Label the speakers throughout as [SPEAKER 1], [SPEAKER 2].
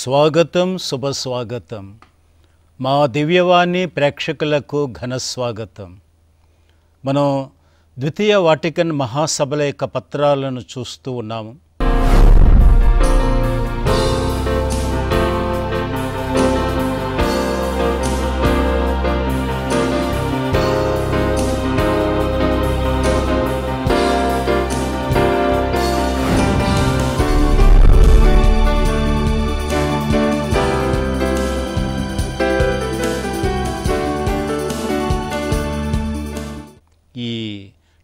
[SPEAKER 1] స్వాగతం శుభ స్వాగతం మా దివ్యవాణి ప్రేక్షకులకు ఘన స్వాగతం. మనం ద్వితీయ వాటికన్ మహాసభల యొక్క పత్రాలను చూస్తూ ఉన్నాము.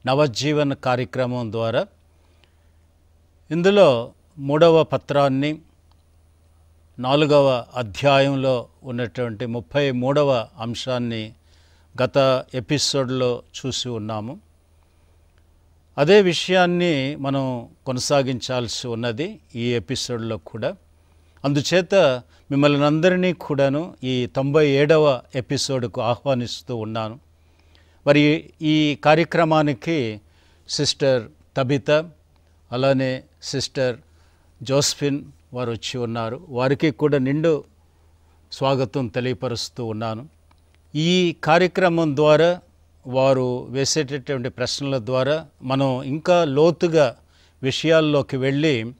[SPEAKER 1] నవజీవన్ కార్యక్రమం ద్వారా ఇందులో మూడవ పత్రాన్ని నాలుగవ అధ్యాయంలో ఉన్నటువంటి ముప్పై మూడవ అంశాన్ని గత ఎపిసోడ్లో చూసి ఉన్నాము. అదే విషయాన్ని మనం కొనసాగించాల్సి ఉన్నది ఈ ఎపిసోడ్లో కూడా. అందుచేత మిమ్మల్ని అందరినీ కూడాను ఈ తొంభై ఏడవ ఎపిసోడ్కు ఆహ్వానిస్తూ ఉన్నాను. మరి ఈ కార్యక్రమానికి సిస్టర్ తబిత అలానే సిస్టర్ జోస్ఫిన్ వారు వచ్చి ఉన్నారు. వారికి కూడా నిండు స్వాగతం తెలియపరుస్తూ ఉన్నాను. ఈ కార్యక్రమం ద్వారా వారు వేసేటటువంటి ప్రశ్నల ద్వారా మనం ఇంకా లోతుగా విషయాల్లోకి వెళ్ళి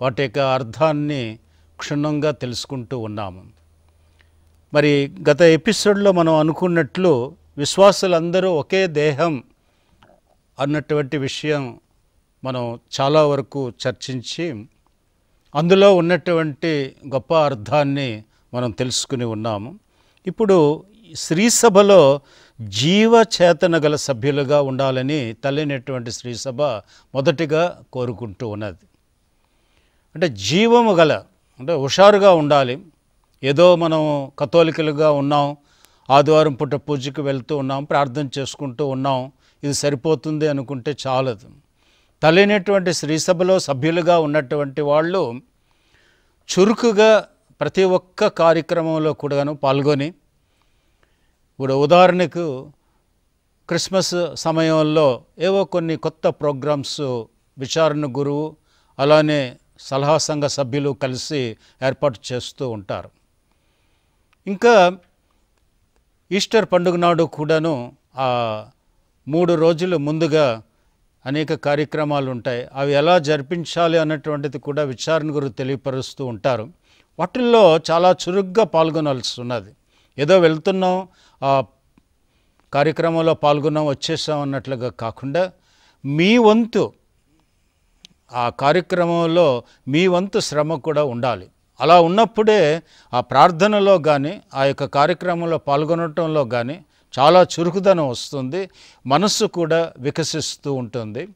[SPEAKER 1] వాటి యొక్క అర్థాన్ని క్షుణ్ణంగా తెలుసుకుంటూ ఉన్నాము. మరి గత ఎపిసోడ్లో మనం అనుకున్నట్లు విశ్వాసులందరూ ఒకే దేహం అన్నటువంటి విషయం మనం చాలా వరకు చర్చించి అందులో ఉన్నటువంటి గొప్ప అర్థాన్ని మనం తెలుసుకుని ఉన్నాము. ఇప్పుడు శ్రీసభలో జీవచేతన గల సభ్యులుగా ఉండాలని తల్లినటువంటి శ్రీసభ మొదటిగా కోరుకుంటూ ఉన్నది. అంటే జీవము గల అంటే హుషారుగా ఉండాలి. ఏదో మనం కథోలికలుగా ఉన్నాం ఆదివారం పుట్ట పూజకి వెళ్తూ ఉన్నాం ప్రార్థన చేసుకుంటూ ఉన్నాం. ఇది సరిపోతుంది అనుకుంటే చాలదు. తల్లినటువంటి శ్రీసభలో సభ్యులుగా ఉన్నటువంటి వాళ్ళు చురుకుగా ప్రతి ఒక్క కార్యక్రమంలో కూడాను పాల్గొని ఇప్పుడు ఉదాహరణకు క్రిస్మస్ సమయంలో ఏవో కొన్ని కొత్త ప్రోగ్రామ్స్ విచారణ గురువు అలానే సలహా సంఘ సభ్యులు కలిసి ఏర్పాటు చేస్తూ ఉంటారు. ఇంకా ఈస్టర్ పండుగ నాడు కూడాను ఆ మూడు రోజులు ముందుగా అనేక కార్యక్రమాలు ఉంటాయి. అవి ఎలా జరిపించాలి అన్నటువంటిది కూడా విచారణ గురు తెలియపరుస్తూ ఉంటారు. వాటిల్లో చాలా చురుగ్గా పాల్గొనాల్సి ఉన్నది ఏదో వెళ్తున్నాం ఆ కార్యక్రమంలో పాల్గొన్నాం వచ్చేసాం అన్నట్లుగా కాకుండా మీ వంతు ఆ కార్యక్రమంలో మీ వంతు శ్రమ కూడా ఉండాలి. అలా ఉన్నప్పుడే ఆ ప్రార్థనలో కానీ ఆ యొక్క కార్యక్రమంలో పాల్గొనటంలో కానీ చాలా చురుకుదనం వస్తుంది. మనస్సు కూడా వికసిస్తూ ఉంటుంది.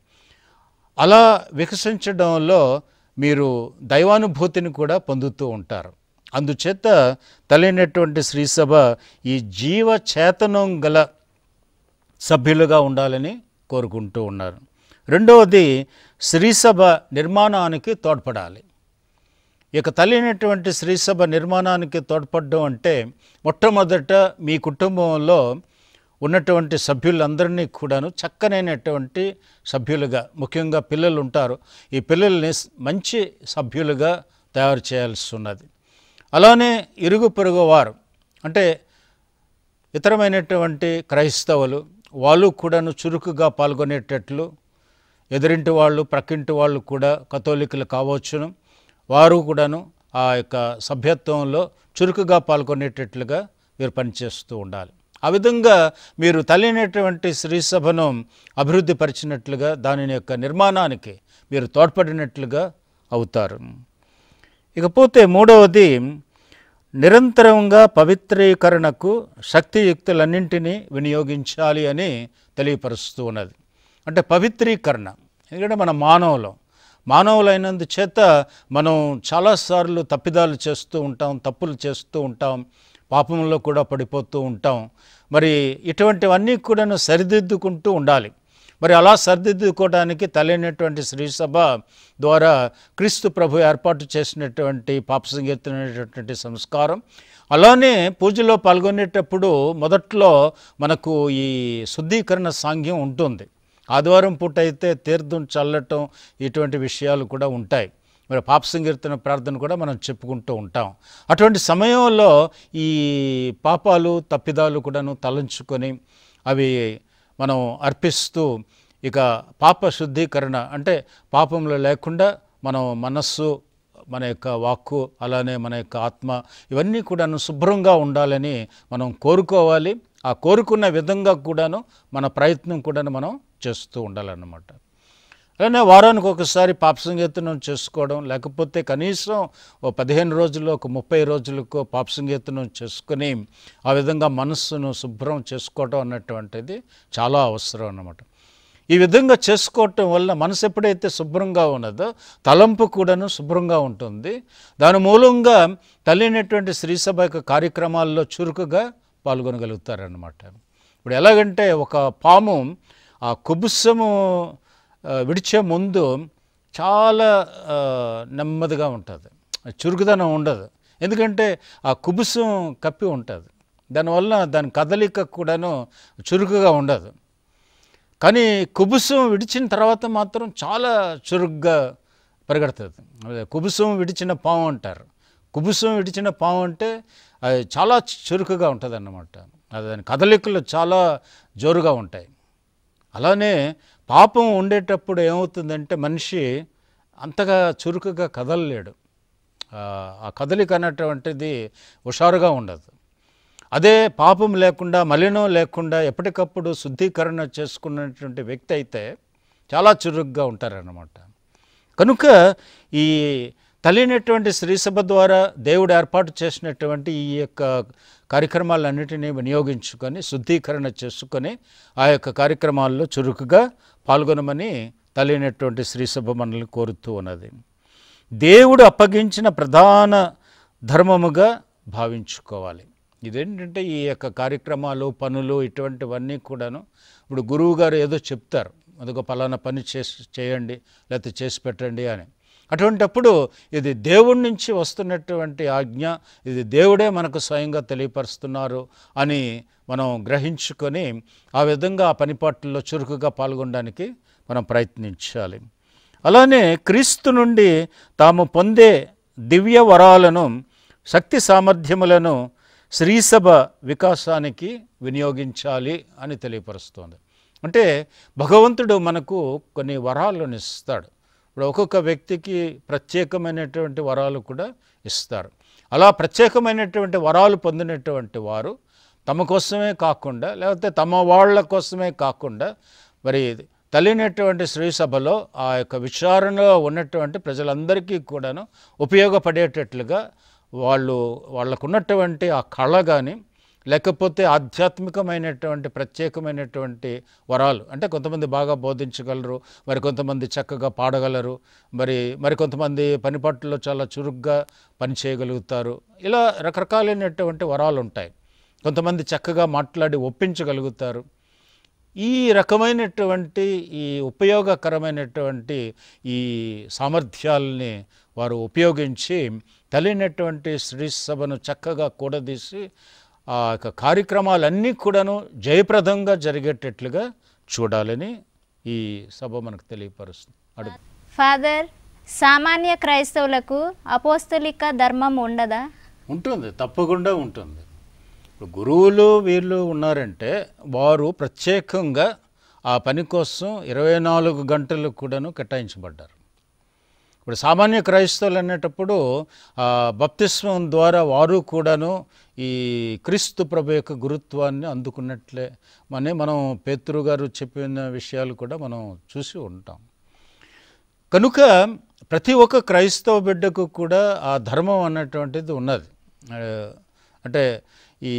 [SPEAKER 1] అలా వికసించడంలో మీరు దైవానుభూతిని కూడా పొందుతూ ఉంటారు. అందుచేత తలైనటువంటి శ్రీసభ ఈ జీవ చేతనం గల సభ్యులుగా ఉండాలని కోరుకుంటూ ఉన్నారు. రెండవది శ్రీసభ నిర్మాణానికి తోడ్పడాలి. ఇక తల్లినటువంటి శ్రీసభ నిర్మాణానికి తోడ్పడడం అంటే మొట్టమొదట మీ కుటుంబంలో ఉన్నటువంటి సభ్యులందరినీ కూడాను చక్కనైనటువంటి సభ్యులుగా ముఖ్యంగా పిల్లలు ఉంటారు. ఈ పిల్లల్ని మంచి సభ్యులుగా తయారు చేయాల్సి ఉన్నది. అలానే ఇరుగు పొరుగు వారు అంటే ఇతరమైనటువంటి క్రైస్తవులు వాళ్ళు కూడాను చురుకుగా పాల్గొనేటట్లు ఎదురింటి వాళ్ళు ప్రక్కింటి వాళ్ళు కూడా కథోలికులు కావచ్చును. వారు కూడాను ఆ యొక్క సభ్యత్వంలో చురుకుగా పాల్గొనేటట్లుగా మీరు పనిచేస్తూ ఉండాలి. ఆ విధంగా మీరు తల్లినటువంటి శ్రీసభను అభివృద్ధి పరిచినట్లుగా దాని యొక్క నిర్మాణానికి మీరు తోడ్పడినట్లుగా అవుతారు. ఇకపోతే మూడవది నిరంతరంగా పవిత్రీకరణకు శక్తియుక్తులన్నింటినీ వినియోగించాలి అని తెలియపరుస్తూ ఉన్నది. అంటే పవిత్రీకరణ. ఎందుకంటే మన మానవులం మానవులైనందు చేత మనం చాలాసార్లు తప్పిదాలు చేస్తూ ఉంటాం తప్పులు చేస్తూ ఉంటాం పాపంలో కూడా పడిపోతూ ఉంటాం. మరి ఇటువంటివన్నీ కూడాను సరిదిద్దుకుంటూ ఉండాలి. మరి అలా సరిదిద్దుకోవడానికి తలైనటువంటి శ్రీసభ ద్వారా క్రీస్తు ప్రభు ఏర్పాటు చేసినటువంటి పాప సంగీతమైనటువంటి సంస్కారం. అలానే పూజలో పాల్గొనేటప్పుడు మొదట్లో మనకు ఈ శుద్ధీకరణ సాంగ్యం ఉంటుంది. ఆదివారం పూట అయితే తీర్థం చల్లటం ఇటువంటి విషయాలు కూడా ఉంటాయి. మరి పాప సంకీర్తన ప్రార్థన కూడా మనం చెప్పుకుంటూ ఉంటాం. అటువంటి సమయంలో ఈ పాపాలు తప్పిదాలు కూడాను తలంచుకొని అవి మనం అర్పిస్తూ ఇక పాప శుద్ధీకరణ అంటే పాపంలో లేకుండా మనం మనస్సు మన యొక్క వాక్కు అలానే మన యొక్క ఆత్మ ఇవన్నీ కూడాను శుభ్రంగా ఉండాలని మనం కోరుకోవాలి. ఆ కోరుకున్న విధంగా కూడాను మన ప్రయత్నం కూడాను మనం చేస్తూ ఉండాలన్నమాట. అలానే వారానికి ఒకసారి పాప సంగీతనం చేసుకోవడం లేకపోతే కనీసం ఓ పదిహేను రోజులు ఒక ముప్పై రోజులకు పాప సంగీతనం చేసుకుని ఆ విధంగా మనస్సును శుభ్రం చేసుకోవడం అన్నటువంటిది చాలా అవసరం అన్నమాట. ఈ విధంగా చేసుకోవటం వల్ల మనసు ఎప్పుడైతే శుభ్రంగా ఉన్నదో తలంపు కూడాను శుభ్రంగా ఉంటుంది. దాని మూలంగా తల్లినటువంటి శ్రీసభ యొక్క కార్యక్రమాల్లో చురుకుగా పాల్గొనగలుగుతారన్నమాట. ఇప్పుడు ఎలాగంటే ఒక పాము ఆ కుబుసము విడిచే ముందు చాలా నెమ్మదిగా ఉంటుంది. చురుకుదనం ఉండదు. ఎందుకంటే ఆ కుబుసం కప్పి ఉంటుంది. దానివల్ల దాని కదలిక కూడాను చురుకుగా ఉండదు. కానీ కుబుసం విడిచిన తర్వాత మాత్రం చాలా చురుగ్గా పరిగెడుతుంది. అదే కుబుసం విడిచిన పాము అంటారు. కుబుసం విడిచిన పాము అంటే అది చాలా చురుకుగా ఉంటుంది అన్నమాట అది దాని కదలికలు చాలా జోరుగా ఉంటాయి. అలానే పాపం ఉండేటప్పుడు ఏమవుతుందంటే మనిషి అంతగా చురుకుగా కదలలేడు. ఆ, కదలిక అనేటువంటిది హుషారుగా ఉండదు. అదే పాపం లేకుండా మలినం లేకుండా ఎప్పటికప్పుడు శుద్ధీకరణ చేసుకున్నటువంటి వ్యక్తి అయితే చాలా చురుగ్గా ఉంటారన్నమాట. కనుక ఈ తల్లినటువంటి శ్రీసభ ద్వారా దేవుడు ఏర్పాటు చేసినటువంటి ఈ యొక్క కార్యక్రమాలన్నింటినీ వినియోగించుకొని శుద్ధీకరణ చేసుకొని ఆ యొక్క కార్యక్రమాల్లో చురుకుగా పాల్గొనమని తల్లినటువంటి శ్రీసభ మనల్ని కోరుతూ ఉన్నది. దేవుడు అప్పగించిన ప్రధాన ధర్మముగా భావించుకోవాలి. ఇదేంటంటే ఈ యొక్క కార్యక్రమాలు పనులు ఇటువంటివన్నీ కూడాను ఇప్పుడు గురువు గారు ఏదో చెప్తారు. అదొక పలానా పని చేసి చేయండి లేకపోతే చేసి పెట్టండి అని. అటువంటప్పుడు ఇది దేవుడి నుంచి వస్తున్నటువంటి ఆజ్ఞ ఇది దేవుడే మనకు స్వయంగా తెలియపరుస్తున్నారు అని మనం గ్రహించుకొని ఆ విధంగా ఆ పనిపాట్లలో చురుకుగా పాల్గొనడానికి మనం ప్రయత్నించాలి. అలానే క్రీస్తు నుండి తాము పొందే దివ్య వరాలను శక్తి సామర్థ్యములను శ్రీసభ వికాసానికి వినియోగించాలి అని తెలియపరుస్తోంది. అంటే భగవంతుడు మనకు కొన్ని వరాలను ఇస్తాడు. ఇప్పుడు ఒక్కొక్క వ్యక్తికి ప్రత్యేకమైనటువంటి వరాలు కూడా ఇస్తారు. అలా ప్రత్యేకమైనటువంటి వరాలు పొందినటువంటి వారు తమ కోసమే కాకుండా లేకపోతే తమ వాళ్ళ కోసమే కాకుండా మరి తల్లినటువంటి శ్రీ సభలో ఆ యొక్క విచారణలో ఉన్నటువంటి ప్రజలందరికీ కూడాను ఉపయోగపడేటట్లుగా వాళ్ళు వాళ్ళకున్నటువంటి ఆ కళ కానీ లేకపోతే ఆధ్యాత్మికమైనటువంటి ప్రత్యేకమైనటువంటి వరాలు. అంటే కొంతమంది బాగా బోధించగలరు మరి కొంతమంది చక్కగా పాడగలరు మరి మరి కొంతమంది పని పట్టులో చాలా చురుగ్గా పని చేయగలుగుతారు ఇలా రకరకాలైనటువంటి వరాలు ఉంటాయి కొంతమంది చక్కగా మాట్లాడి ఒప్పించగలుగుతారు. ఈ రకమైనటువంటి ఈ ఉపయోగకరమైనటువంటి ఈ సామర్థ్యాలని వారు ఉపయోగించి తల్లినటువంటి శ్రీ సభను చక్కగా కూడదీసి ఆ యొక్క కార్యక్రమాలన్నీ కూడాను జయప్రదంగా జరిగేటట్లుగా చూడాలని ఈ సభ మనకు తెలియపరుస్తుంది. అడుగు.
[SPEAKER 2] ఫాదర్ సామాన్య క్రైస్తవులకు అపోస్తలిక ధర్మం ఉండదా?
[SPEAKER 1] ఉంటుంది తప్పకుండా ఉంటుంది. ఇప్పుడు గురువులు వీళ్ళు ఉన్నారంటే వారు ప్రత్యేకంగా ఆ పని కోసం ఇరవై నాలుగు గంటలు కూడాను కేటాయించబడ్డారు. ఇప్పుడు సామాన్య క్రైస్తవులు అనేటప్పుడు ఆ, బప్తిస్మం ద్వారా వారు కూడాను ఈ క్రీస్తు ప్రభు యొక్క గురుత్వాన్ని అందుకున్నట్లే మనే మనం పేతురు గారు చెప్పిన విషయాలు కూడా మనం చూసి ఉంటాం. కనుక ప్రతి ఒక్క క్రైస్తవ బిడ్డకు కూడా ఆ ధర్మం అన్నటువంటిది ఉన్నది. అంటే ఈ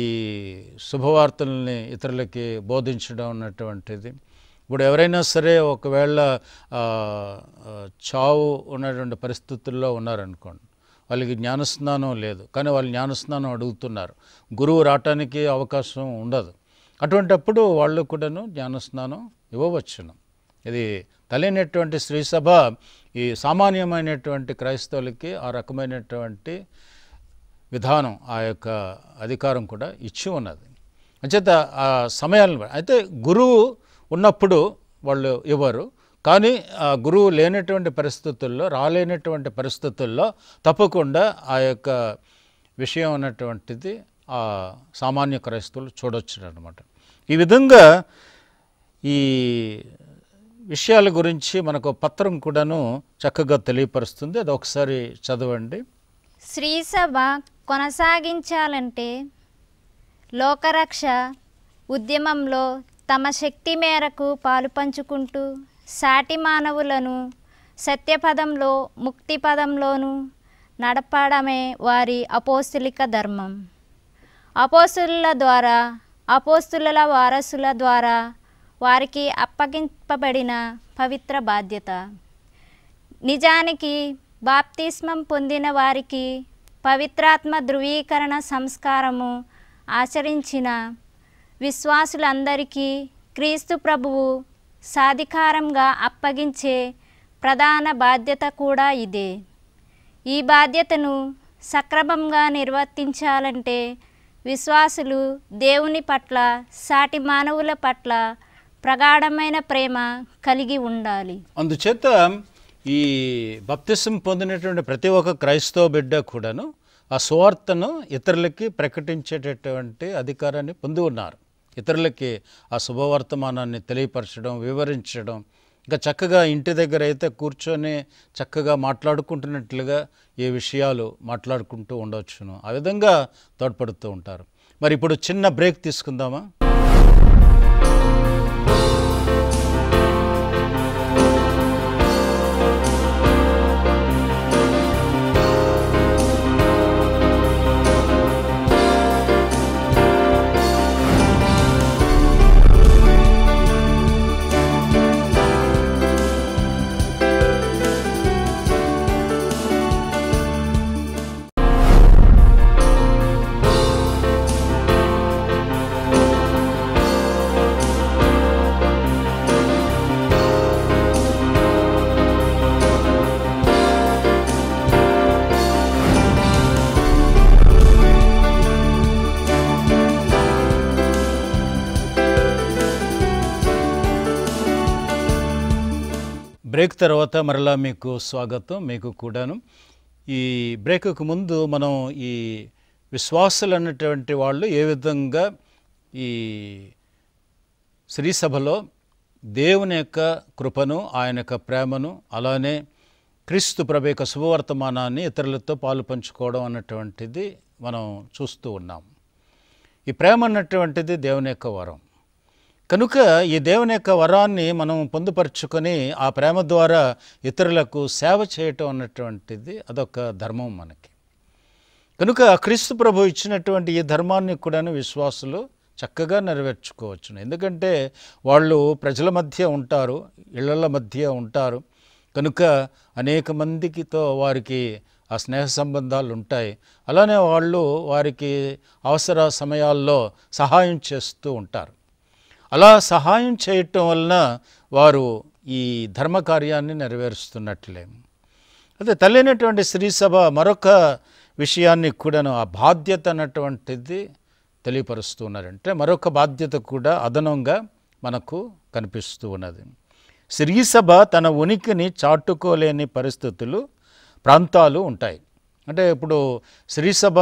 [SPEAKER 1] శుభవార్తల్ని ఇతరులకి బోధించడం అన్నటువంటిది. ఇప్పుడు ఎవరైనా సరే ఒకవేళ చావు ఉన్నటువంటి పరిస్థితుల్లో ఉన్నారనుకోండి వాళ్ళకి జ్ఞానస్నానం లేదు. కానీ వాళ్ళు జ్ఞానస్నానం అడుగుతున్నారు. గురువు రావటానికి అవకాశం ఉండదు. అటువంటప్పుడు వాళ్ళు కూడాను జ్ఞానస్నానం ఇవ్వవచ్చును. ఇది తలైనటువంటి స్త్రీ సభ ఈ సామాన్యమైనటువంటి క్రైస్తవులకి ఆ రకమైనటువంటి విధానం ఆ యొక్క అధికారం కూడా ఇచ్చి ఉన్నది. అంచేత ఆ సమయాలను అయితే గురువు ఉన్నప్పుడు వాళ్ళు ఇవ్వరు. కానీ గురువు లేనటువంటి పరిస్థితుల్లో రాలేనటువంటి పరిస్థితుల్లో తప్పకుండా ఆ యొక్క విషయం అన్నటువంటిది ఆ సామాన్య క్రైస్తవులు చూడొచ్చు అనమాట ఈ విధంగా ఈ విషయాల గురించి మనకు పత్రం కూడాను చక్కగా తెలియపరుస్తుంది. అది ఒకసారి చదవండి.
[SPEAKER 2] శ్రీసభ కొనసాగించాలంటే లోకరక్ష ఉద్యమంలో తమ శక్తి మేరకు పాలు పంచుకుంటూ సాటి మానవులను సత్యపదంలో ముక్తి పదంలోనూ నడపడమే వారి అపోస్తులిక ధర్మం. అపోస్తుల ద్వారా అపోస్తుల వారసుల ద్వారా వారికి అప్పగింపబడిన పవిత్ర బాధ్యత. నిజానికి బాప్తిస్మం పొందిన వారికి పవిత్రాత్మ ధృవీకరణ సంస్కారము ఆచరించిన విశ్వాసులందరికీ క్రీస్తు ప్రభువు సాధికారంగా అప్పగించే ప్రధాన బాధ్యత కూడా ఇదే. ఈ బాధ్యతను సక్రమంగా నిర్వర్తించాలంటే విశ్వాసులు దేవుని పట్ల సాటి మానవుల పట్ల ప్రగాఢమైన ప్రేమ కలిగి ఉండాలి.
[SPEAKER 1] అందుచేత ఈ బప్తిసం పొందినటువంటి ప్రతి ఒక్క క్రైస్తవ బిడ్డ కూడాను ఆ సువార్తను ఇతరులకి ప్రకటించేటటువంటి అధికారాన్ని పొంది ఉన్నారు. ఇతరులకి ఆ శుభవర్తమానాన్ని తెలియపరచడం వివరించడం. ఇంకా చక్కగా ఇంటి దగ్గర అయితే కూర్చొని చక్కగా మాట్లాడుకుంటున్నట్లుగా ఏ విషయాలు మాట్లాడుకుంటూ ఉండవచ్చును. ఆ విధంగా తోడ్పడుతూ ఉంటారు. మరి ఇప్పుడు చిన్న బ్రేక్ తీసుకుందామా? బ్రేక్ తర్వాత మరలా మీకు స్వాగతం మీకు కూడాను. ఈ బ్రేక్కు ముందు మనం ఈ విశ్వాసులు అన్నటువంటి వాళ్ళు ఏ విధంగా ఈ శ్రీసభలో దేవుని యొక్క కృపను ఆయన యొక్క ప్రేమను అలానే క్రీస్తు ప్రభు యొక్క శుభవర్తమానాన్ని ఇతరులతో పాలు పంచుకోవడం అన్నటువంటిది మనం చూస్తూ ఉన్నాం. ఈ ప్రేమ అన్నటువంటిది దేవుని యొక్క వరం. కనుక ఈ దేవుని యొక్క వరాన్ని మనం పొందుపరుచుకొని ఆ ప్రేమ ద్వారా ఇతరులకు సేవ చేయటం అన్నటువంటిది అదొక ధర్మం మనకి. కనుక క్రీస్తు ప్రభు ఇచ్చినటువంటి ఈ ధర్మాన్ని కూడా విశ్వాసులు చక్కగా నెరవేర్చుకోవచ్చును. ఎందుకంటే వాళ్ళు ప్రజల మధ్య ఉంటారు ఇళ్ళ మధ్య ఉంటారు. కనుక అనేక మందికితో వారికి ఆ స్నేహ సంబంధాలు ఉంటాయి. అలానే వాళ్ళు వారికి అవసర సమయాల్లో సహాయం చేస్తూ ఉంటారు. అలా సహాయం చేయటం వలన వారు ఈ ధర్మ కార్యాన్ని నెరవేరుస్తున్నట్లే. అదే తల్లినటువంటి శ్రీసభ మరొక విషయాన్ని కూడాను ఆ బాధ్యత అన్నటువంటిది తెలియపరుస్తూ ఉన్నారంటే మరొక బాధ్యత కూడా అదనంగా మనకు కనిపిస్తూ ఉన్నది. శ్రీసభ తన ఉనికిని చాటుకోలేని పరిస్థితులు ప్రాంతాలు ఉంటాయి. అంటే ఇప్పుడు శ్రీసభ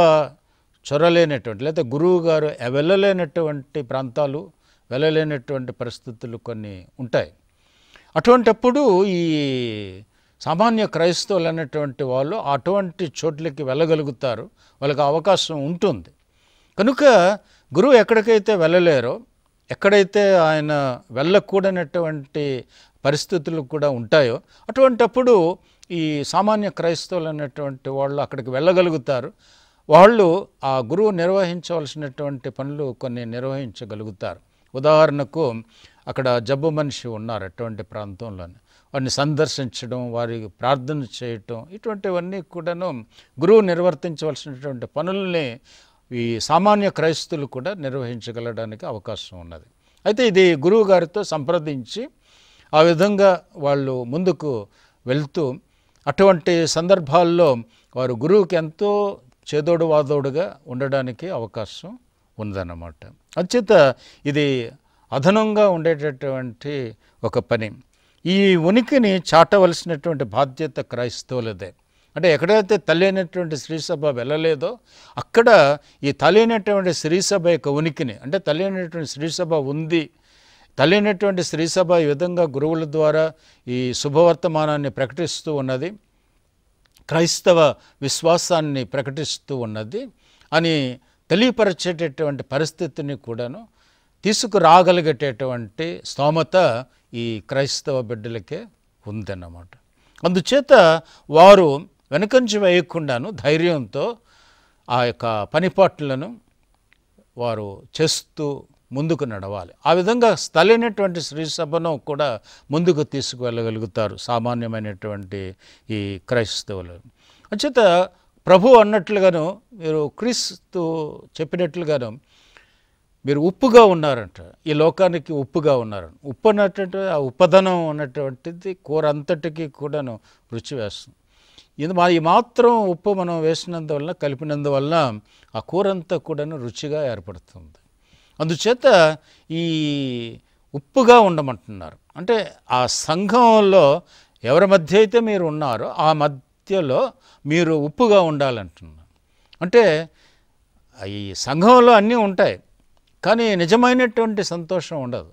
[SPEAKER 1] చొరలేనటువంటి లేదా గురువు గారు వెళ్ళలేనటువంటి ప్రాంతాలు వెళ్ళలేనటువంటి పరిస్థితులు కొన్ని ఉంటాయి. అటువంటప్పుడు ఈ సామాన్య క్రైస్తవులు అనేటువంటి వాళ్ళు అటువంటి చోట్లకి వెళ్ళగలుగుతారు. వాళ్ళకి అవకాశం ఉంటుంది. కనుక గురువు ఎక్కడికైతే వెళ్ళలేరో ఎక్కడైతే ఆయన వెళ్ళకూడనటువంటి పరిస్థితులు కూడా ఉంటాయో అటువంటప్పుడు ఈ సామాన్య క్రైస్తవులు అనేటువంటి వాళ్ళు అక్కడికి వెళ్ళగలుగుతారు. వాళ్ళు ఆ గురువు నిర్వహించవలసినటువంటి పనులు కొన్ని నిర్వహించగలుగుతారు. ఉదాహరణకు అక్కడ జబ్బు మనిషి ఉన్నారు అటువంటి ప్రాంతంలోనే. వారిని సందర్శించడం వారికి ప్రార్థన చేయటం ఇటువంటివన్నీ కూడాను గురువు నిర్వర్తించవలసినటువంటి పనుల్ని ఈ సామాన్య క్రైస్తులు కూడా నిర్వహించగలడానికి అవకాశం ఉన్నది. అయితే ఇది గురువు గారితో సంప్రదించి ఆ విధంగా వాళ్ళు ముందుకు వెళ్తూ అటువంటి సందర్భాల్లో వారు గురువుకి ఎంతో చేదోడు వాదోడుగా ఉండడానికి అవకాశం ఉందన్నమాట. అచేత ఇది అదనంగా ఉండేటటువంటి ఒక పని. ఈ ఉనికిని చాటవలసినటువంటి బాధ్యత క్రైస్తవులదే. అంటే ఎక్కడైతే తల్లి అయినటువంటి శ్రీసభ వెళ్ళలేదో అక్కడ ఈ తల్లి శ్రీసభ యొక్క ఉనికిని అంటే తల్లి అయినటువంటి శ్రీసభ ఉంది తల్లి శ్రీసభ ఈ విధంగా గురువుల ద్వారా ఈ శుభవర్తమానాన్ని ప్రకటిస్తూ ఉన్నది క్రైస్తవ విశ్వాసాన్ని ప్రకటిస్తూ ఉన్నది అని తెలియపరిచేటటువంటి పరిస్థితిని కూడాను తీసుకురాగలిగేటటువంటి స్తోమత ఈ క్రైస్తవ బిడ్డలకే ఉందన్నమాట. అందుచేత వారు వెనకంచి వేయకుండాను ధైర్యంతో ఆ యొక్క పనిపాట్లను వారు చేస్తూ ముందుకు నడవాలి. ఆ విధంగా స్థలైనటువంటి శ్రీ సభను కూడా ముందుకు తీసుకువెళ్ళగలుగుతారు సామాన్యమైనటువంటి ఈ క్రైస్తవులు. అంచేత ప్రభు అన్నట్లుగాను మీరు క్రీస్తు చెప్పినట్లుగాను మీరు ఉప్పుగా ఉన్నారంట. ఈ లోకానికి ఉప్పుగా ఉన్నారు. ఉప్పు అన్నటువంటి ఆ ఉపధనం అన్నటువంటిది కూర అంతటికి కూడాను రుచి వేస్తుంది ఇది మా ఈ మాత్రం ఉప్పు మనం వేసినందువల్ల కలిపినందువల్ల ఆ కూర అంతా కూడాను రుచిగా ఏర్పడుతుంది. అందుచేత ఈ ఉప్పుగా ఉండమంటున్నారు. అంటే ఆ సంఘంలో ఎవరి మధ్య అయితే మీరు ఉన్నారో ఆ మధ్య నిత్యలో మీరు ఉప్పుగా ఉండాలంటున్నారు అంటే ఈ సంఘంలో అన్నీ ఉంటాయి కానీ నిజమైనటువంటి సంతోషం ఉండదు.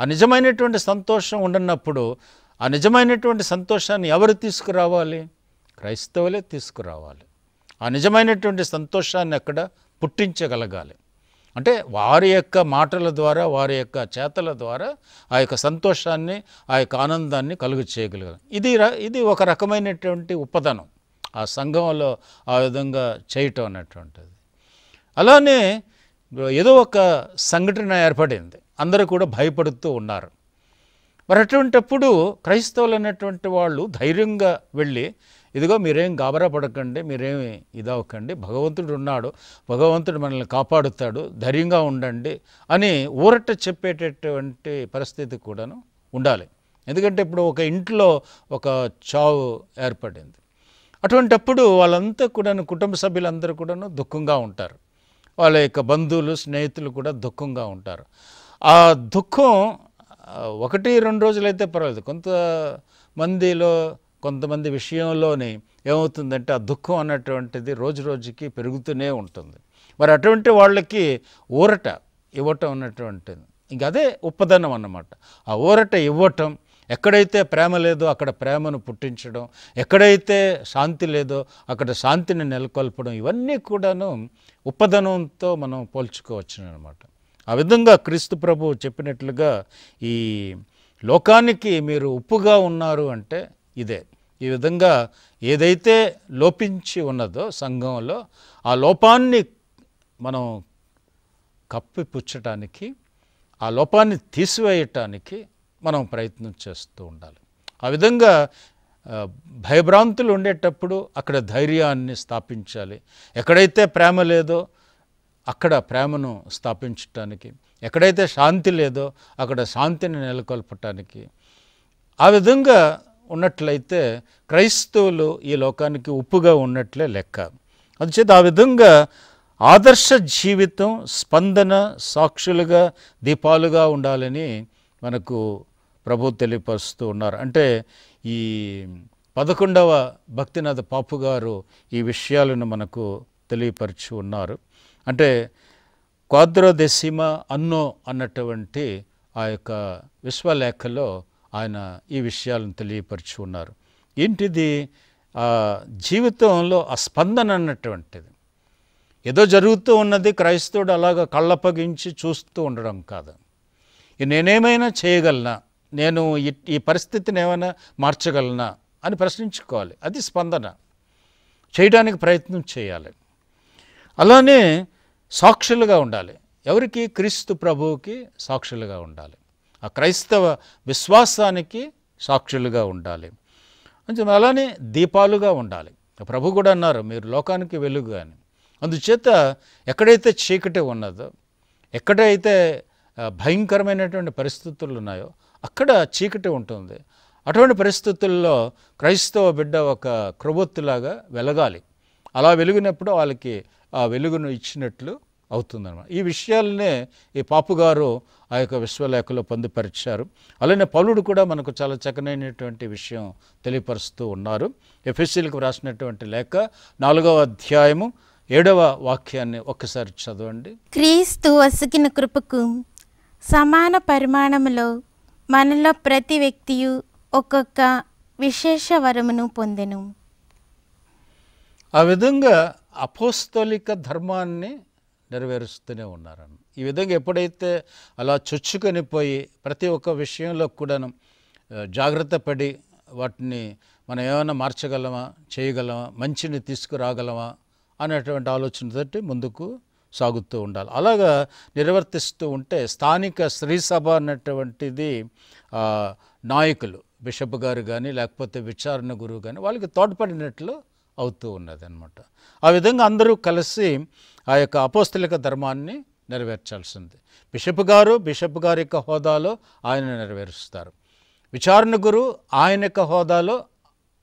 [SPEAKER 1] ఆ నిజమైనటువంటి సంతోషం ఉండనప్పుడు ఆ నిజమైనటువంటి సంతోషాన్ని ఎవరు తీసుకురావాలి? క్రైస్తవులే తీసుకురావాలి. ఆ నిజమైనటువంటి సంతోషాన్ని అక్కడ పుట్టించగలగాలి. అంటే వారి యొక్క మాటల ద్వారా వారి యొక్క చేతల ద్వారా ఆ యొక్క సంతోషాన్ని ఆ యొక్క ఆనందాన్ని కలుగు చేయగలిగారు. ఇది ఇది ఒక రకమైనటువంటి ఉపదనం ఆ సంఘంలో ఆ విధంగా చేయటం అన్నటువంటిది అలానే ఏదో ఒక సంఘటన ఏర్పడింది. అందరూ కూడా భయపడుతూ ఉన్నారు. మరి అటువంటప్పుడు క్రైస్తవులు అనేటువంటి వాళ్ళు ధైర్యంగా వెళ్ళి ఇదిగో మీరేం గాబరా పడకండి మీరేమి ఇదవకండి భగవంతుడు ఉన్నాడు భగవంతుడు మనల్ని కాపాడుతాడు ధైర్యంగా ఉండండి అని ఊరట చెప్పేటటువంటి పరిస్థితి కూడాను ఉండాలి. ఎందుకంటే ఇప్పుడు ఒక ఇంట్లో ఒక చావు ఏర్పడింది. అటువంటప్పుడు వాళ్ళంతా కూడాను కుటుంబ సభ్యులందరూ కూడాను దుఃఖంగా ఉంటారు. వాళ్ళ యొక్క బంధువులు స్నేహితులు కూడా దుఃఖంగా ఉంటారు. ఆ దుఃఖం ఒకటి రెండు రోజులైతే పర్వాలేదు. కొంతమందిలో కొంతమంది విషయంలోని ఏమవుతుందంటే ఆ దుఃఖం అన్నటువంటిది రోజు రోజుకి పెరుగుతూనే ఉంటుంది. మరి అటువంటి వాళ్ళకి ఊరట ఇవ్వటం అన్నటువంటిది. ఇంక అదే ఉపదనం అన్నమాట. ఆ ఊరట ఇవ్వటం ఎక్కడైతే ప్రేమ లేదో అక్కడ ప్రేమను పుట్టించడం ఎక్కడైతే శాంతి లేదో అక్కడ శాంతిని నెలకొల్పడం ఇవన్నీ కూడాను ఉపదనంతో మనం పోల్చుకోవచ్చు అనమాట ఆ విధంగా క్రీస్తు ప్రభు చెప్పినట్లుగా ఈ లోకానికి మీరు ఉప్పుగా ఉన్నారు అంటే ఇదే. ఈ విధంగా ఏదైతే లోపించి ఉన్నదో సంఘంలో ఆ లోపాన్ని మనం కప్పిపుచ్చటానికి ఆ లోపాన్ని తీసివేయటానికి మనం ప్రయత్నం చేస్తూ ఉండాలి. ఆ విధంగా భయభ్రాంతులు ఉండేటప్పుడు అక్కడ ధైర్యాన్ని స్థాపించాలి. ఎక్కడైతే ప్రేమ లేదో అక్కడ ప్రేమను స్థాపించటానికి ఎక్కడైతే శాంతి లేదో అక్కడ శాంతిని నెలకొల్పటానికి. ఆ విధంగా ఉన్నట్లయితే క్రైస్తవులు ఈ లోకానికి ఉప్పుగా ఉన్నట్లే లెక్క. అందుచేత ఆ విధంగా ఆదర్శ జీవితం స్పందన సాక్షులుగా దీపాలుగా ఉండాలని మనకు ప్రభు తెలియపరుస్తూ ఉన్నారు. అంటే ఈ పదకొండవ భక్తినాథ పాపు గారు ఈ విషయాలను మనకు తెలియపరిచి ఉన్నారు. అంటే క్వాద్రోదశిమ అన్నో అన్నటువంటి ఆ యొక్క విశ్వలేఖలో ఆయన ఈ విషయాలను తెలియపరిచి ఉన్నారు. ఏంటిది? జీవితంలో ఆ స్పందన అన్నటువంటిది. ఏదో జరుగుతూ ఉన్నది క్రైస్తవుడు అలాగ కళ్ళప్పగించి చూస్తూ ఉండడం కాదు. నేనేమైనా చేయగలనా? నేను ఈ- ఈ పరిస్థితిని ఏమైనా మార్చగలనా? అని ప్రశ్నించుకోవాలి. అది స్పందన. చేయడానికి ప్రయత్నం చేయాలి. అలానే సాక్షులుగా ఉండాలి. ఎవరికి? క్రీస్తు ప్రభువుకి సాక్షులుగా ఉండాలి. ఆ క్రైస్తవ విశ్వాసానికి సాక్షులుగా ఉండాలి. కొంచెం అలానే దీపాలుగా ఉండాలి. ప్రభు కూడా అన్నారు మీరు లోకానికి వెలుగు అని అందుచేత ఎక్కడైతే చీకటి ఉన్నదో ఎక్కడైతే భయంకరమైనటువంటి పరిస్థితులు ఉన్నాయో అక్కడ చీకటి ఉంటుంది. అటువంటి పరిస్థితుల్లో క్రైస్తవ బిడ్డ ఒక క్రొవ్వొత్తులాగా వెలగాలి. అలా వెలుగునప్పుడు వాళ్ళకి ఆ వెలుగును ఇచ్చినట్లు అవుతుందన్నమాట. ఈ విషయాలనే ఈ పాపు గారు ఆ యొక్క విశ్వలేఖలో పొందుపరిచారు. అలానే పౌలుడు కూడా మనకు చాలా చక్కనైనటువంటి విషయం తెలియపరుస్తూ ఉన్నారు. ఎఫ్ఎస్సీలకు రాసినటువంటి లేఖ నాలుగవ అధ్యాయము ఏడవ వాక్యాన్ని ఒక్కసారి చదవండి.
[SPEAKER 3] క్రీస్తు వసికిన కృపకు సమాన పరిమాణములో మనలో ప్రతి వ్యక్తియు ఒక్కొక్క విశేష వరమును పొందెను.
[SPEAKER 1] ఆ విధంగా అపోస్తలిక ధర్మాన్ని నెరవేరుస్తూనే ఉన్నారని. ఈ విధంగా ఎప్పుడైతే అలా చొచ్చుకొని పోయి ప్రతి ఒక్క విషయంలో కూడాను జాగ్రత్త పడి వాటిని మనం ఏమైనా మార్చగలమా చేయగలమా మంచిని తీసుకురాగలమా అనేటువంటి ఆలోచనతోటి ముందుకు సాగుతూ ఉండాలి. అలాగా నిర్వర్తిస్తూ ఉంటే స్థానిక స్త్రీ సభ అన్నటువంటిది నాయకులు బిషప్ గారు కానీ లేకపోతే విచారణ గురువు కానీ వాళ్ళకి తోడ్పడినట్లు అవుతూ ఉన్నది అనమాట ఆ విధంగా అందరూ కలిసి ఆ యొక్క అపోస్తలిక ధర్మాన్ని నెరవేర్చాల్సింది. బిషప్ గారు బిషప్ గారి యొక్క హోదాలో ఆయన నెరవేరుస్తారు. విచారణ గురు ఆయన యొక్క హోదాలో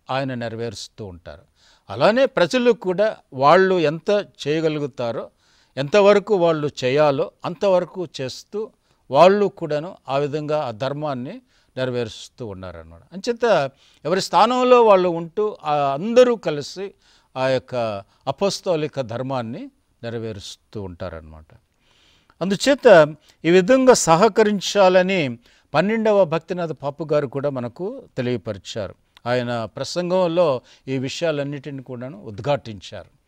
[SPEAKER 1] ఆయన నెరవేరుస్తూ ఉంటారు. అలానే ప్రజలు కూడా వాళ్ళు ఎంత చేయగలుగుతారో ఎంతవరకు వాళ్ళు చేయాలో అంతవరకు చేస్తూ వాళ్ళు కూడాను ఆ విధంగా ఆ ధర్మాన్ని నెరవేరుస్తూ ఉన్నారన్నమాట. అంచేత ఎవరి స్థానంలో వాళ్ళు ఉంటూ అందరూ కలిసి ఆ యొక్క అపస్తోలిక ధర్మాన్ని నెరవేరుస్తూ ఉంటారన్నమాట. అందుచేత ఈ విధంగా సహకరించాలని పన్నెండవ భక్తినాథ పాపు గారు కూడా మనకు తెలియపరిచారు. ఆయన ప్రసంగంలో ఈ విషయాలన్నిటిని కూడాను ఉద్ఘాటించారు.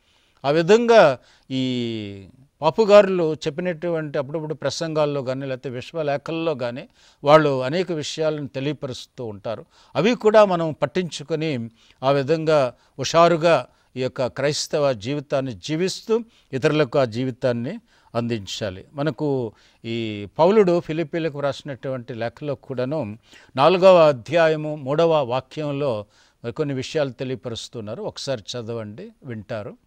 [SPEAKER 1] ఆ విధంగా ఈ పాపుగారులు చెప్పినటువంటి అప్పుడప్పుడు ప్రసంగాల్లో కానీ లేకపోతే విశ్వలేఖల్లో కానీ వాళ్ళు అనేక విషయాలను తెలియపరుస్తూ ఉంటారు. అవి కూడా మనం పట్టించుకొని ఆ విధంగా హుషారుగా ఈ యొక్క క్రైస్తవ జీవితాన్ని జీవిస్తూ ఇతరులకు ఆ జీవితాన్ని అందించాలి. మనకు ఈ పౌలుడు ఫిలిపీలకు రాసినటువంటి లేఖలో కూడాను నాలుగవ అధ్యాయము మూడవ వాక్యంలో కొన్ని విషయాలు తెలియపరుస్తున్నారు. ఒకసారి చదవండి వింటారు.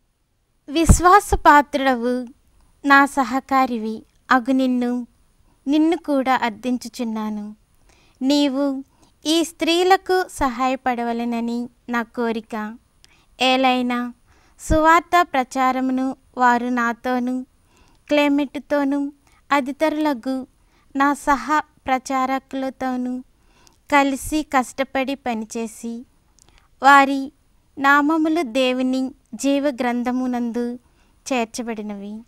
[SPEAKER 3] విశ్వాస పాత్రుడవు నా సహకారివి అగు నిన్ను నిన్ను కూడా అర్థించుచున్నాను. నీవు ఈ స్త్రీలకు సహాయపడవలెనని నా కోరిక. ఏలైనా సువార్త ప్రచారమును వారు నాతోనూ క్లెమెట్తోనూ అదితరులకు నా సహ ప్రచారకులతోనూ కలిసి కష్టపడి పనిచేసి వారి నామములు దేవుని జీవ గ్రంథమునందు చేర్చబడినవి.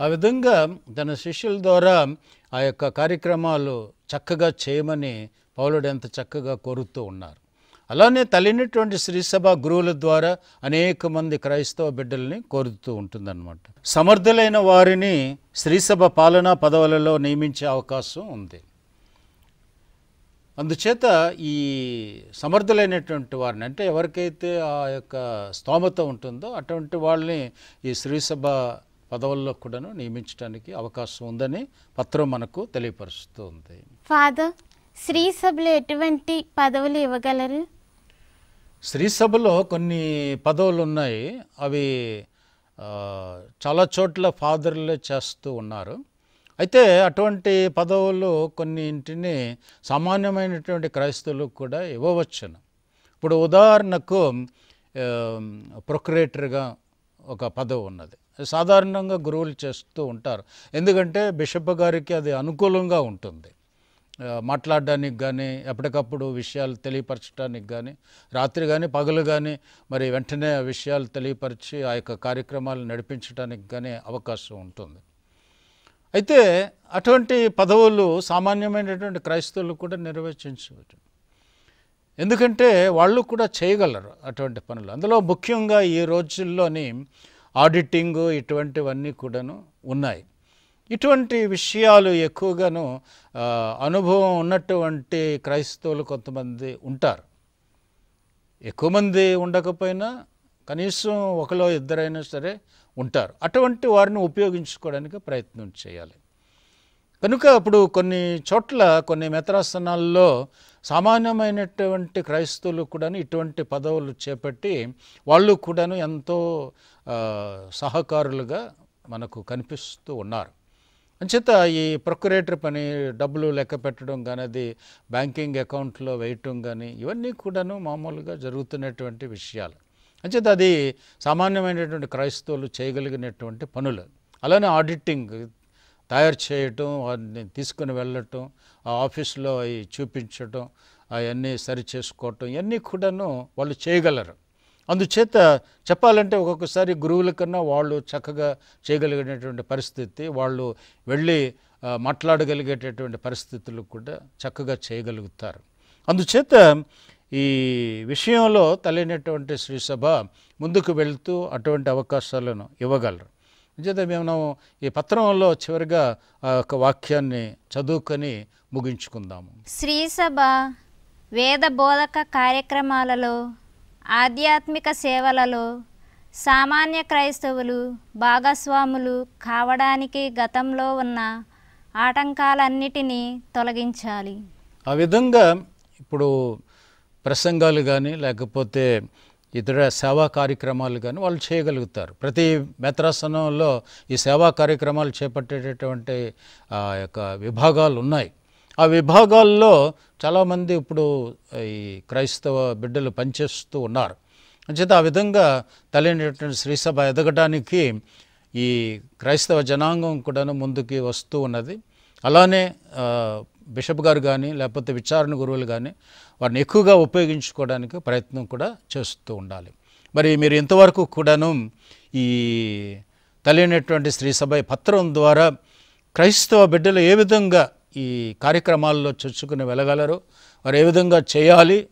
[SPEAKER 1] ఆ విధంగా తన శిష్యుల ద్వారా ఆ యొక్క కార్యక్రమాలు చక్కగా చేయమని పౌలుడు ఎంత చక్కగా కోరుతూ ఉన్నారు. అలానే తల్లినటువంటి శ్రీసభ గురువుల ద్వారా అనేక మంది క్రైస్తవ బిడ్డల్ని కోరుతూ ఉంటుందన్నమాట. సమర్థులైన వారిని శ్రీసభ పాలనా పదవులలో నియమించే అవకాశం ఉంది. అందుచేత ఈ సమర్థులైనటువంటి వారిని అంటే ఎవరికైతే ఆ యొక్క స్తోమత ఉంటుందో అటువంటి వాళ్ళని ఈ శ్రీసభ పదవుల్లో కూడాను నియమించడానికి అవకాశం ఉందని పత్రం మనకు తెలియపరుస్తుంది.
[SPEAKER 3] ఫాదర్ శ్రీ సభలో ఎటువంటి పదవులు ఇవ్వగలరు?
[SPEAKER 1] స్త్రీ సభలో కొన్ని పదవులు ఉన్నాయి అవి చాలా చోట్ల ఫాదర్లే చేస్తూ ఉన్నారు. అయితే అటువంటి పదవులు కొన్నింటిని సామాన్యమైనటువంటి క్రైస్తవులకు కూడా ఇవ్వవచ్చును. ఇప్పుడు ఉదాహరణకు ప్రొక్రేటర్గా ఒక పదవి ఉన్నది. సాధారణంగా గురువులు చేస్తూ ఉంటారు. ఎందుకంటే బిషప్ గారికి అది అనుకూలంగా ఉంటుంది. మాట్లాడడానికి కానీ ఎప్పటికప్పుడు విషయాలు తెలియపరచడానికి కానీ రాత్రి కానీ పగలు కానీ మరి వెంటనే విషయాలు తెలియపరిచి ఆ యొక్క కార్యక్రమాలు నడిపించడానికి కానీ అవకాశం ఉంటుంది. అయితే అటువంటి పదవులు సామాన్యమైనటువంటి క్రైస్తవులు కూడా నిర్వచించవచ్చు. ఎందుకంటే వాళ్ళు కూడా చేయగలరు అటువంటి పనులు. అందులో ముఖ్యంగా ఈ రోజుల్లోని ఆడిటింగ్ ఇటువంటివన్నీ కూడాను ఉన్నాయి. ఇటువంటి విషయాలు ఎక్కువగాను అనుభవం ఉన్నటువంటి క్రైస్తవులు కొంతమంది ఉంటారు. ఎక్కువ మంది ఉండకపోయినా కనీసం ఒకలో ఇద్దరైనా సరే ఉంటారు. అటువంటి వారిని ఉపయోగించుకోవడానికి ప్రయత్నం చేయాలి. కనుక ఇప్పుడు కొన్ని చోట్ల కొన్ని మెత్రాసనాల్లో సామాన్యమైనటువంటి క్రైస్తవులు కూడాను ఇటువంటి పదవులు చేపట్టి వాళ్ళు కూడాను ఎంతో సహకారులుగా మనకు కనిపిస్తూ ఉన్నారు. అంచేత ఈ ప్రొక్యురేటర్ పని డబ్బులు లెక్క పెట్టడం కానీ అది బ్యాంకింగ్ అకౌంట్లో వేయటం కానీ ఇవన్నీ కూడాను మామూలుగా జరుగుతున్నటువంటి విషయాలు. అంచేత అది సామాన్యమైనటువంటి క్రైస్తవులు చేయగలిగినటువంటి పనులు. అలానే ఆడిటింగ్ తయారు చేయటం వాటిని తీసుకుని వెళ్ళటం ఆ ఆఫీస్లో అవి చూపించటం అవన్నీ సరి చేసుకోవటం ఇవన్నీ కూడాను వాళ్ళు చేయగలరు. అందుచేత చెప్పాలంటే ఒక్కొక్కసారి గురువుల కన్నా వాళ్ళు చక్కగా చేయగలిగినటువంటి పరిస్థితి వాళ్ళు వెళ్ళి మాట్లాడగలిగేటటువంటి పరిస్థితులు కూడా చక్కగా చేయగలుగుతారు. అందుచేత ఈ విషయంలో తలైనటువంటి శ్రీసభ ముందుకు వెళ్తూ అటువంటి అవకాశాలను ఇవ్వగలరు. అంచేత మేము ఈ పత్రంలో చివరిగా ఒక వాక్యాన్ని చదువుకొని ముగించుకుందాము.
[SPEAKER 2] శ్రీ సభ వేద బోధక కార్యక్రమాలలో ఆధ్యాత్మిక సేవలలో సామాన్య క్రైస్తవులు భాగస్వాములు కావడానికి గతంలో ఉన్న ఆటంకాలన్నిటినీ తొలగించాలి.
[SPEAKER 1] ఆ విధంగా ఇప్పుడు ప్రసంగాలు కానీ లేకపోతే ఇతర సేవా కార్యక్రమాలు కానీ వాళ్ళు చేయగలుగుతారు. ప్రతి మెత్రాసనంలో ఈ సేవా కార్యక్రమాలు చేపట్టేటటువంటి ఆ యొక్క విభాగాలు ఉన్నాయి ఆ విభాగాల్లో చాలామంది ఇప్పుడు ఈ క్రైస్తవ బిడ్డలు పనిచేస్తూ ఉన్నారు. అంచేత ఆ విధంగా తల్లినటువంటి శ్రీసభ ఎదగడానికి ఈ క్రైస్తవ జనాంగం కూడాను ముందుకి వస్తూ ఉన్నది. అలానే బిషప్ గారు కానీ లేకపోతే విచారణ గురువులు కానీ వారిని ఎక్కువగా ఉపయోగించుకోవడానికి ప్రయత్నం కూడా చేస్తూ ఉండాలి. మరి మీరు ఇంతవరకు కూడాను ఈ తెలియనటువంటి శ్రీసభ పత్రం ద్వారా క్రైస్తవ బిడ్డలు ఏ విధంగా ఈ కార్యక్రమాల్లో చొచ్చుకుని వెళ్ళగలరు. వారు ఏ విధంగా చేయాలి?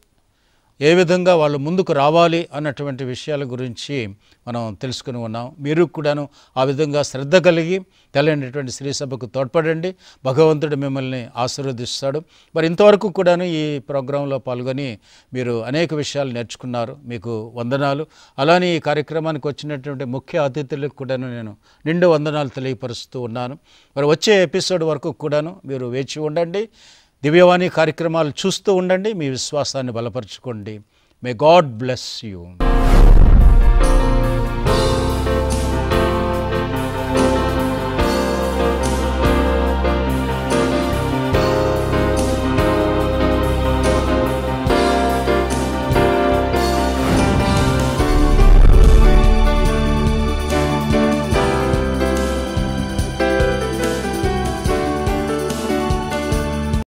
[SPEAKER 1] ఏ విధంగా వాళ్ళు ముందుకు రావాలి అన్నటువంటి విషయాల గురించి మనం తెలుసుకుని ఉన్నాం. మీరు కూడాను ఆ విధంగా శ్రద్ధ కలిగి తెలియనటువంటి శ్రీ సభకు తోడ్పడండి. భగవంతుడు మిమ్మల్ని ఆశీర్వదిస్తాడు. మరి ఇంతవరకు కూడాను ఈ ప్రోగ్రాంలో పాల్గొని మీరు అనేక విషయాలు నేర్చుకున్నారు. మీకు వందనాలు. అలానే ఈ కార్యక్రమానికి వచ్చినటువంటి ముఖ్య అతిథులకు కూడాను నేను నిండు వందనాలు తెలియపరుస్తూ ఉన్నాను. మరి వచ్చే ఎపిసోడ్ వరకు కూడాను మీరు వేచి ఉండండి. దివ్యవాణి కార్యక్రమాలు చూస్తూ ఉండండి. మీ విశ్వాసాన్ని బలపరచుకోండి. May God bless you